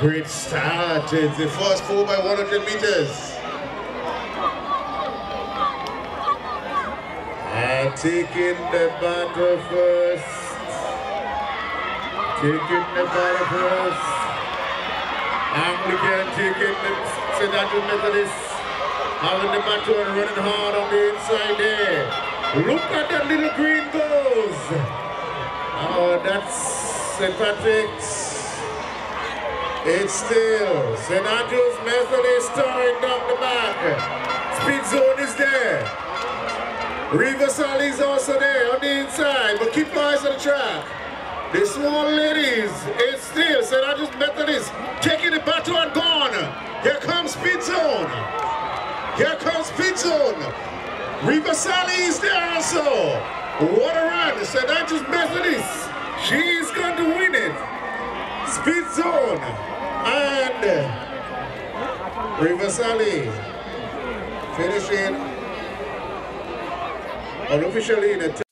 Great start. It's the first 4 by 100 meters. And taking the battle first. Taking the battle first. Anglican taking the. Andrew Methodist. Having the battle and running hard on the inside there. Look at that little green goes. Oh, that's St. Patrick's. It's still St. Andrew's Methodist starring down the back. Speedzone is there. River Sallee is also there on the inside, but keep eyes on the track. The small ladies, it's still St. Andrew's Methodist taking the battle and gone. Here comes Speedzone. Here comes Speed Zone. River Sallee is there also. What a run. St. Andrew's Methodist. She's Speedzone and River Sallee finishing unofficially in a